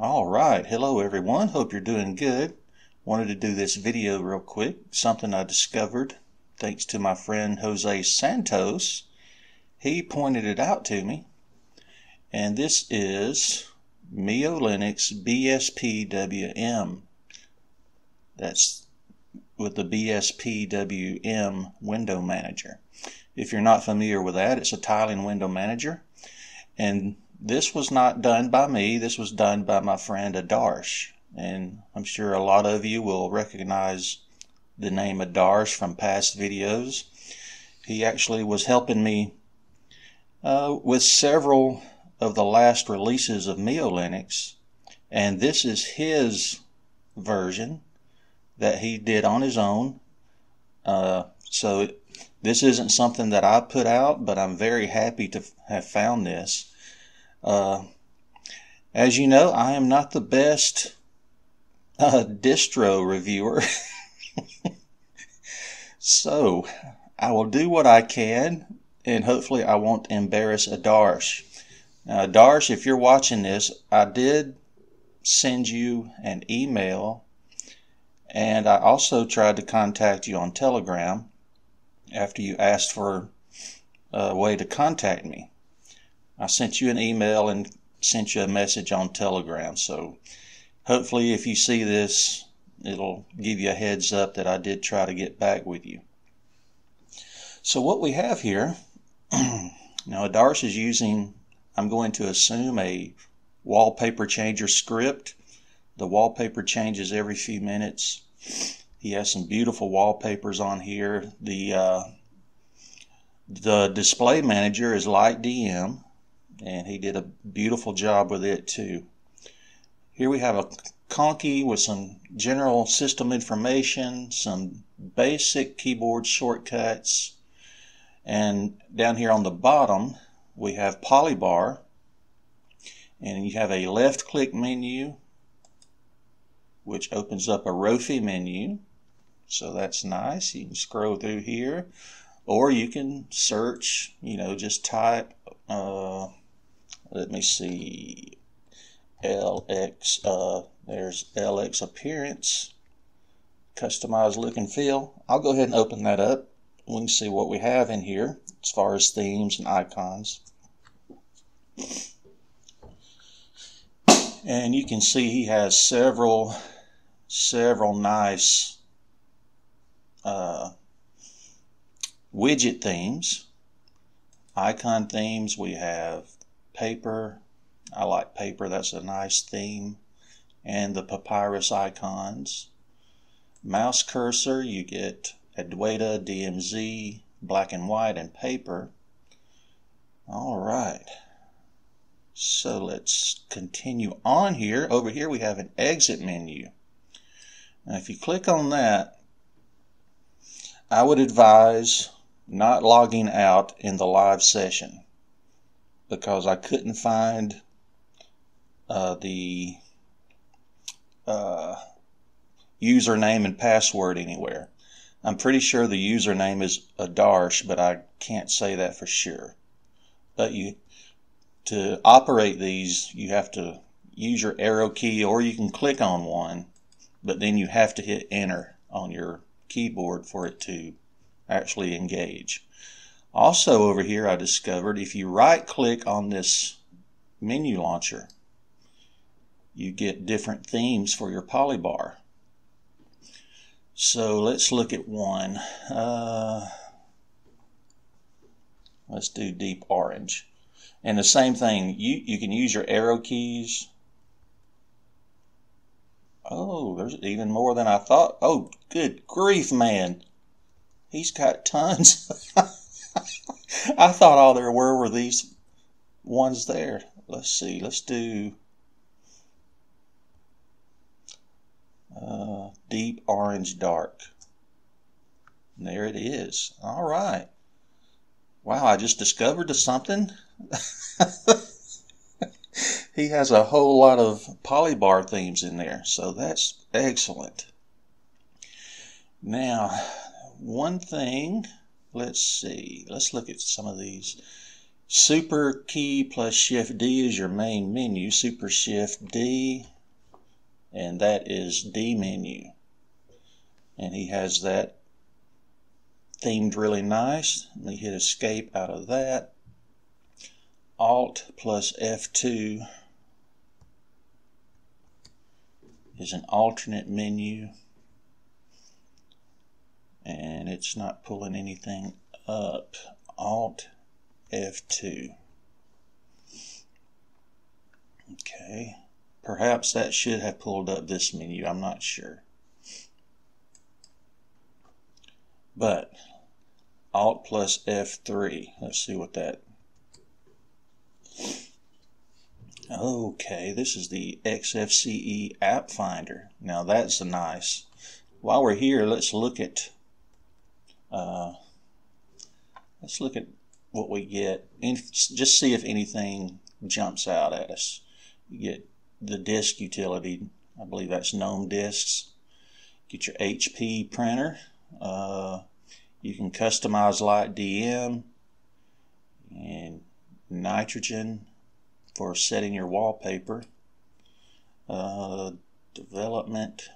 All right, hello everyone. Hope you're doing good. Wanted to do this video real quick. Something I discovered thanks to my friend Jose Santos. He pointed it out to me. And this is MiyoLinux BSPWM. That's with the BSPWM window manager. If you're not familiar with that, it's a tiling window manager. And this was not done by me. This was done by my friend Adarsh. And I'm sure a lot of you will recognize the name Adarsh from past videos. He actually was helping me uh, with several of the last releases of MiyoLinux. And this is his version that he did on his own. Uh, so this isn't something that I put out, but I'm very happy to have found this. Uh, as you know, I am not the best uh, distro reviewer. so, I will do what I can, and hopefully I won't embarrass Adarsh. Now, Adarsh, if you're watching this, I did send you an email, and I also tried to contact you on Telegram after you asked for a way to contact me. I sent you an email and sent you a message on Telegram. So hopefully, if you see this, it'll give you a heads up that I did try to get back with you. So what we have here, now Adarsh is using, I'm going to assume a wallpaper changer script. The wallpaper changes every few minutes. He has some beautiful wallpapers on here. The uh, the display manager is LightDM and he did a beautiful job with it too. Here we have a Conky with some general system information, some basic keyboard shortcuts, and down here on the bottom we have Polybar, and you have a left click menu which opens up a Rofi menu, so that's nice. You can scroll through here, or you can search, you know, just type uh, let me see. LX uh, there's LXAppearance. Customize look and feel. I'll go ahead and open that up. We can see what we have in here as far as themes and icons. And you can see he has several several nice uh, widget themes icon themes. We have paper. I like paper, that's a nice theme. And the Papirus icons. Mouse cursor, you get Adwaita, DMZ, black and white, and paper. All right. So let's continue on here. Over here we have an exit menu. Now if you click on that, I would advise not logging out in the live session because I couldn't find uh, the uh, username and password anywhere. I'm pretty sure the username is Adarsh, but I can't say that for sure. But you to operate these, you have to use your arrow key or you can click on one, but then you have to hit enter on your keyboard for it to actually engage. Also over here I discovered if you right click on this menu launcher you get different themes for your polybar. So let's look at one. Uh, let's do deep orange. And the same thing, you, you can use your arrow keys. Oh, there's even more than I thought. Oh, good grief, man. He's got tons. I thought all there were were these ones there. Let's see. Let's do uh, deep orange dark. And there it is. All right. Wow, I just discovered something. he has a whole lot of polybar themes in there, so that's excellent. Now, one thing let's see let's look at some of these Super key plus shift D is your main menu. Super shift D and that is dmenu. And he has that themed really nice. Let me hit escape out of that. Alt plus F2 is an alternate menu it's not pulling anything up. Alt F2. Okay. Perhaps that should have pulled up this menu. I'm not sure. But Alt plus F3. Let's see what that. Okay, this is the XFCE App Finder. Now that's nice. While we're here, let's look at uh, let's look at what we get and just see if anything jumps out at us. You get the disk utility, I believe that's GNOME disks. Get your HP printer. Uh, you can customize LightDM and nitrogen for setting your wallpaper. Uh, development,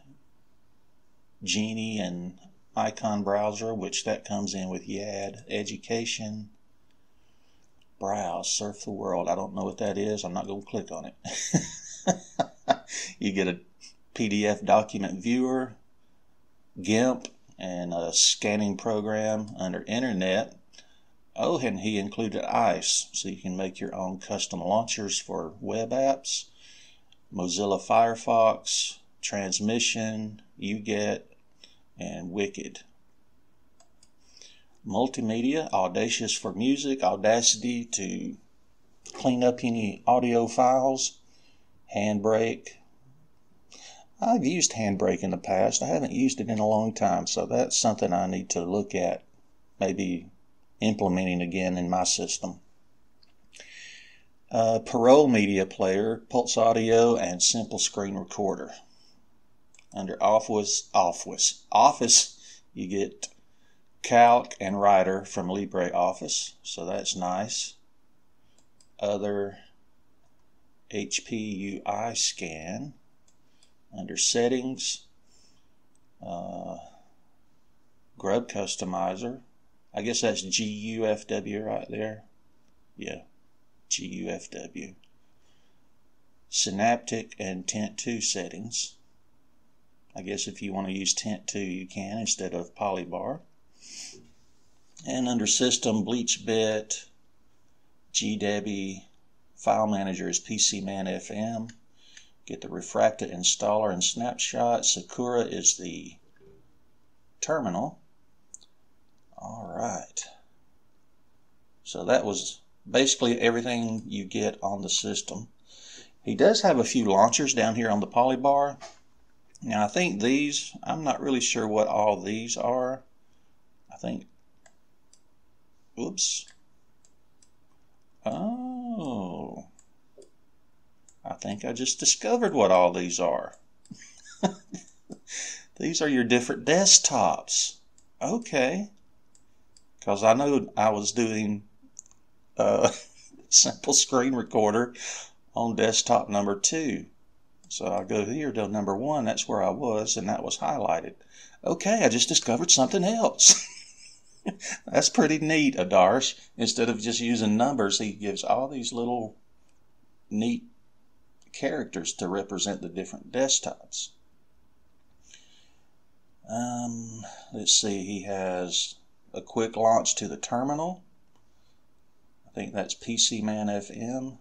Geany, and icon browser, which that comes in with YAD, education, browse, surf the world. I don't know what that is. I'm not going to click on it. you get a PDF document viewer, GIMP, and a scanning program under Internet. Oh, and he included ICE, so you can make your own custom launchers for web apps, Mozilla Firefox, Transmission, UGET, and Wicd. Multimedia, Audacious for music, Audacity to clean up any audio files, Handbrake. I've used Handbrake in the past. I haven't used it in a long time, so that's something I need to look at, maybe implementing again in my system. Uh, Parole Media Player, Pulse Audio, and Simple Screen Recorder under Office, Office, Office, you get Calc and Writer from LibreOffice, so that's nice. Other HP UI scan under Settings, uh, Grub Customizer. I guess that's GUFW right there. Yeah, GUFW. Synaptic and Tint 2 settings. I guess if you want to use Tint 2 you can instead of Polybar. And under System, BleachBit, GDebi, File Manager is PCManFM. Get the Refracta installer and snapshot. Sakura is the terminal. All right. So that was basically everything you get on the system. He does have a few launchers down here on the polybar. Now I think these, I'm not really sure what all these are. I think, oops. Oh, I think I just discovered what all these are. these are your different desktops. Okay. Because I know I was doing uh, a simple screen recorder on desktop number two. So I go here to number one, that's where I was, and that was highlighted. Okay, I just discovered something else. that's pretty neat, Adarsh. Instead of just using numbers, he gives all these little neat characters to represent the different desktops. Um, let's see, he has a quick launch to the terminal. I think that's PCManFM.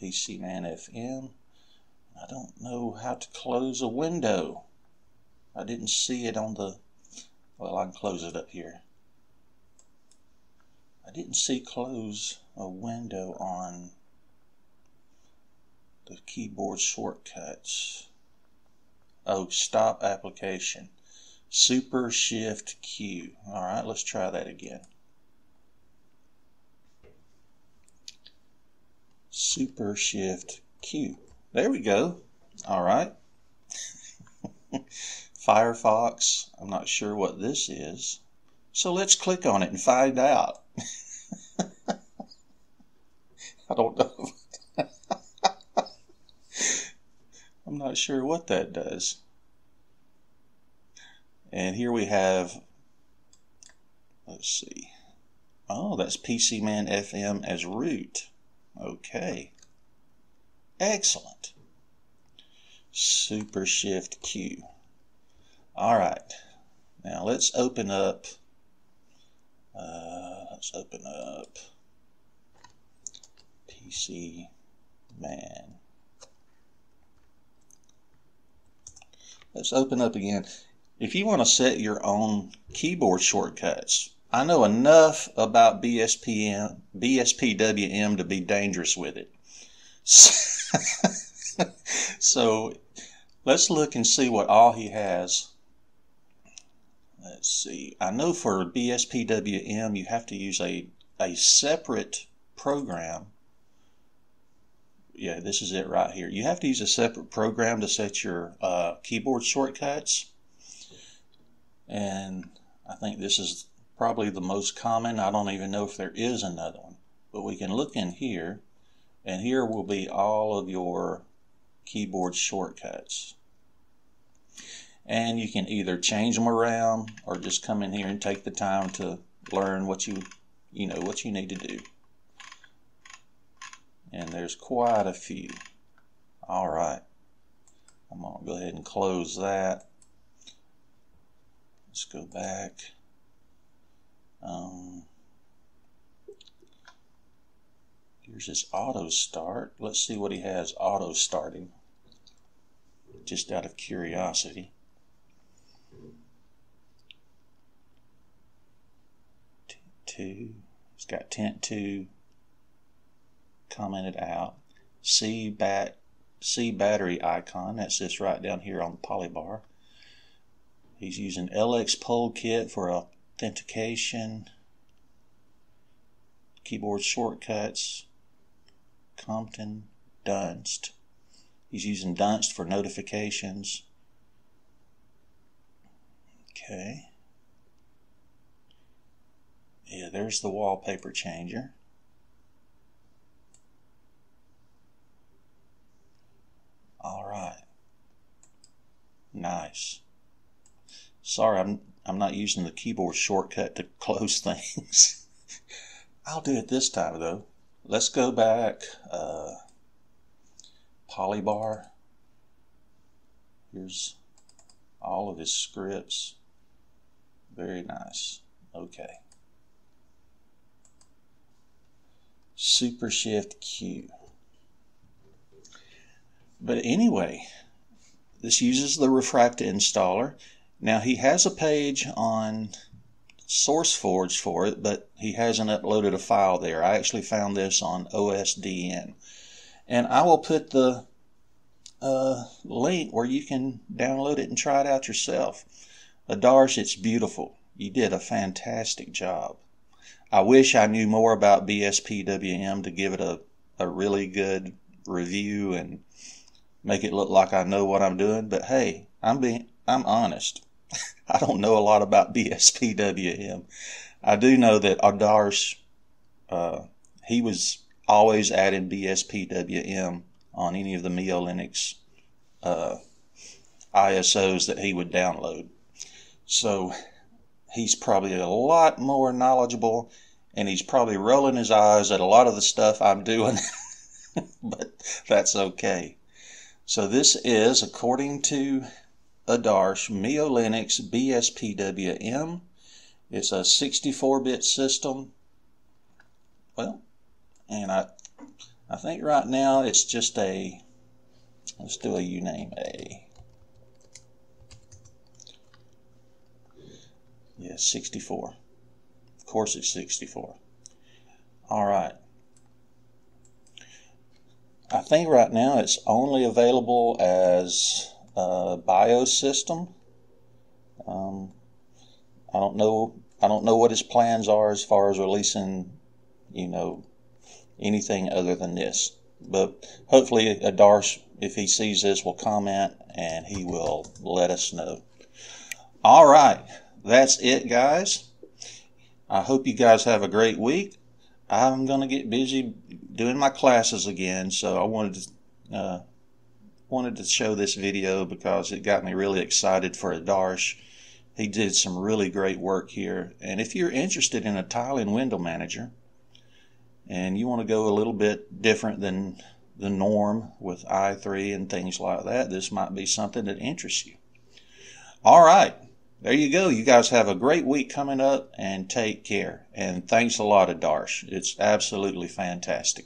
Yep, PCManFM. I don't know how to close a window. I didn't see it on the, well, I can close it up here. I didn't see close a window on the keyboard shortcuts. Oh, stop application. Super Shift Q. All right, let's try that again. Super Shift Q. There we go. All right. Firefox. I'm not sure what this is. So let's click on it and find out. I don't know. I'm not sure what that does. And here we have, let's see. Oh, that's PCManFM as root. Okay. Excellent. Super Shift Q. All right. Now let's open up. Uh, let's open up PC Man. Let's open up again. If you want to set your own keyboard shortcuts, I know enough about BSPM, BSPWM to be dangerous with it. so let's look and see what all he has. Let's see. I know for BSPWM you have to use a, a separate program. Yeah, this is it right here. You have to use a separate program to set your uh, keyboard shortcuts. And I think this is probably the most common. I don't even know if there is another one. But we can look in here, and here will be all of your keyboard shortcuts. And you can either change them around or just come in here and take the time to learn what you you know what you need to do. And there's quite a few. All right. I'm going to go ahead and close that. Let's go back. Um, here's his auto start. Let's see what he has auto starting. Just out of curiosity. Tint Two. He's got tint two commented out. C bat C battery icon. That's this right down here on the polybar. He's using LXPolkit for authentication, keyboard shortcuts, Compton, Dunst. He's using Dunst for notifications. Okay. Yeah, there's the wallpaper changer. All right. Nice. Sorry, I'm I'm not using the keyboard shortcut to close things. I'll do it this time though. Let's go back. Uh, Polybar. Here's all of his scripts. Very nice. Okay. Super Shift Q. But anyway, this uses the Refracta installer. Now he has a page on SourceForge for it, but he hasn't uploaded a file there. I actually found this on OSDN. And I will put the uh, link where you can download it and try it out yourself. Adarsh, it's beautiful. You did a fantastic job. I wish I knew more about BSPWM to give it a, a really good review and make it look like I know what I'm doing, but hey, I'm being I'm honest. I don't know a lot about BSPWM. I do know that Adarsh, uh, he was always adding BSPWM on any of the MiyoLinux uh, ISOs that he would download. So he's probably a lot more knowledgeable and he's probably rolling his eyes at a lot of the stuff I'm doing, but that's okay. So this is, according to Adarsh MiyoLinux BSPWM. It's a 64-bit system. Well, and I, I think right now it's just a, let's do a uname A. Yeah, 64. Of course it's 64. All right. I think right now it's only available as uh, BIOS system. Um, I don't know. I don't know what his plans are as far as releasing, you know, anything other than this. But hopefully, Adarsh, if he sees this, will comment and he will let us know. All right, that's it, guys. I hope you guys have a great week. I'm going to get busy doing my classes again, so I wanted to uh, wanted to show this video because it got me really excited for Adarsh. He did some really great work here. And if you're interested in a tile and window manager and you want to go a little bit different than the norm with i3 and things like that, this might be something that interests you. All right. There you go. You guys have a great week coming up and take care. And thanks a lot, Adarsh. It's absolutely fantastic.